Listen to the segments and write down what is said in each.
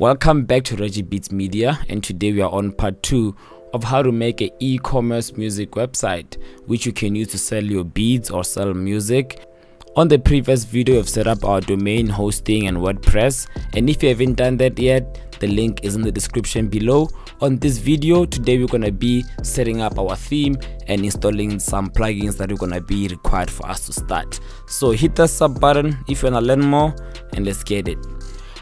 Welcome back to Reggie Beatz Media and today we are on part 2 of how to make an e-commerce music website which you can use to sell your beats or sell music. On the previous video we've set up our domain hosting and WordPress and if you haven't done that yet the link is in the description below. On this video today we're gonna be setting up our theme and installing some plugins that are gonna be required for us to start. So hit the sub button if you wanna learn more and let's get it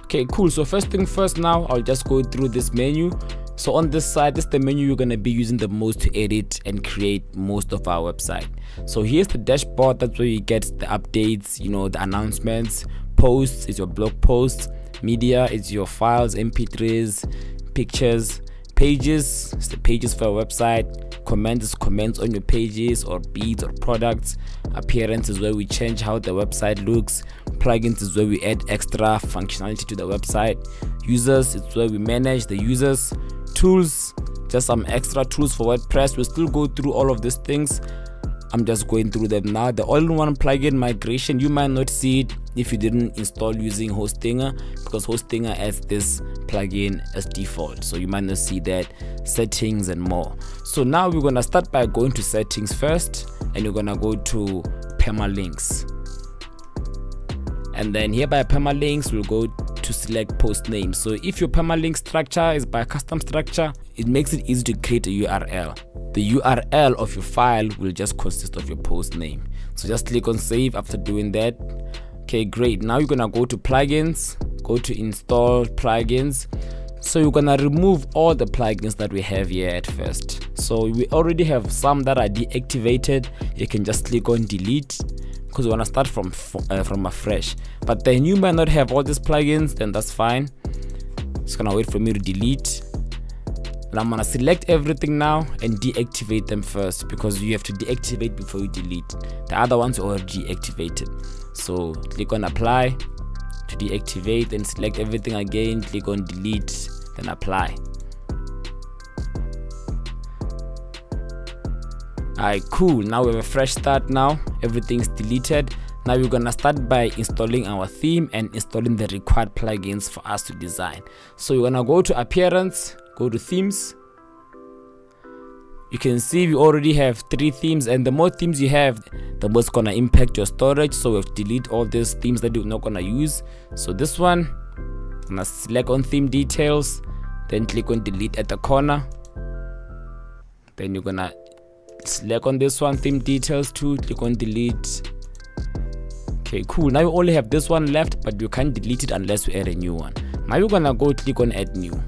okay cool. So first thing first now i'll just go through this menu. So on this side this is the menu you're going to be using the most to edit and create most of our website. So here's the dashboard that's where you get the updates you know the announcements posts is your blog posts media is your files mp3s pictures pages. Is the pages for a website. Comments comments on your pages or beats or products. Appearance is where we change how the website looks. Plugins is where we add extra functionality to the website. Users it's where we manage the users. Tools just some extra tools for wordpress. We'll still go through all of these things. I'm just going through them now. The all-in-one plugin migration you might not see it if you didn't install using hostinger because hostinger has this plugin as default so you might not see that settings and more. So now we're gonna start by going to settings first and you're gonna go to permalinks. And then here by permalinks we'll go to select post name. So if your permalink structure is by custom structure it makes it easy to create a url the url of your file will just consist of your post name. So just click on save after doing that okay great. Now you're gonna go to plugins go to install plugins. So you're gonna remove all the plugins that we have here at first. So we already have some that are deactivated. You can just click on delete because we want to start from uh, from afresh. But then you might not have all these plugins then that's fine. It's gonna wait for me to delete I'm gonna select everything now and deactivate them first because you have to deactivate before you delete. The other ones are already deactivated. So click on apply to deactivate and select everything again. Click on delete then apply. Alright cool. Now we have a fresh start now. Everything's deleted. Now we're gonna start by installing our theme and installing the required plugins for us to design. So you're gonna go to appearance go to themes. You can see we already have three themes and the more themes you have the more it's gonna impact your storage. So we have to delete all these themes that you're not gonna use. So this one I'm gonna select on theme details then click on delete at the corner. Then you're gonna select on this one theme details too click on delete. Okay cool. Now you only have this one left but you can't delete it unless you add a new one. Now you're gonna go click on add new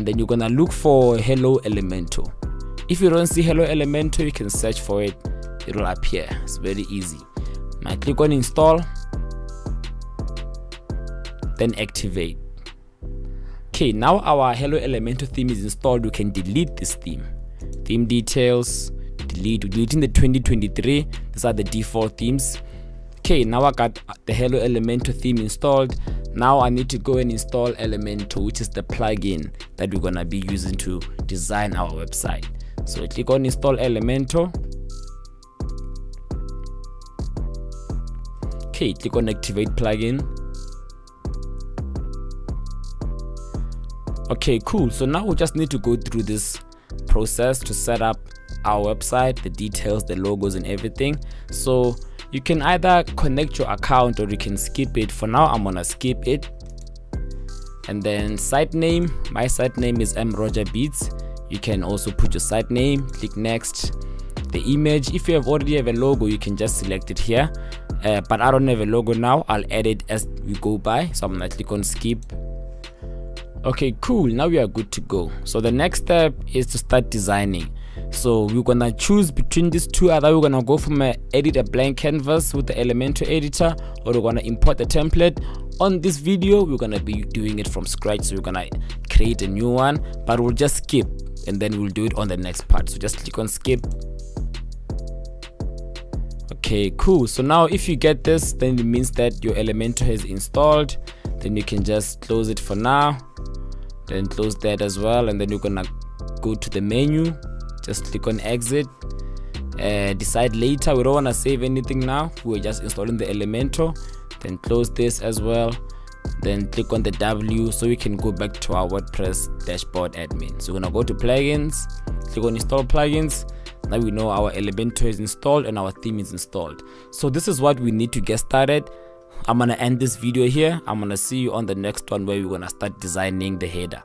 and then you're gonna look for hello elementor. If you don't see hello elementor you can search for it. It will appear. It's very easy. Now click on install then activate. Okay now our hello elementor theme is installed. We can delete this theme. Theme details delete. Deleting the 2023 these are the default themes. Okay now i got the hello elementor theme installed now i need to go and install elementor which is the plugin that we're gonna be using to design our website. So click on install elementor. Okay click on activate plugin. Okay cool. So now we just need to go through this process to set up our website the details the logos and everything. So you can either connect your account or you can skip it. For now i'm gonna skip it. And then site name. My site name is m roger beats. You can also put your site name click next. The image if you have already have a logo you can just select it here. Uh, but i don't have a logo now. I'll add it as we go by. So i'm gonna click on skip. Okay cool. Now we are good to go. So the next step is to start designing so we're gonna choose between these two. Either we're gonna go from a edit a blank canvas with the elementor editor or we're gonna import the template. On this video we're gonna be doing it from scratch. So we're gonna create a new one but we'll just skip and then we'll do it on the next part. So just click on skip. Okay cool. So now if you get this then it means that your elementor has installed. Then you can just close it for now then close that as well and then you're gonna go to the menu just click on exit uh, decide later we don't want to save anything now we're just installing the elementor then close this as well then click on the W so we can go back to our WordPress dashboard admin. So we're gonna go to plugins, click on install plugins. Now we know our Elementor is installed and our theme is installed. So this is what we need to get started. I'm gonna end this video here. I'm gonna see you on the next one where we're gonna start designing the header.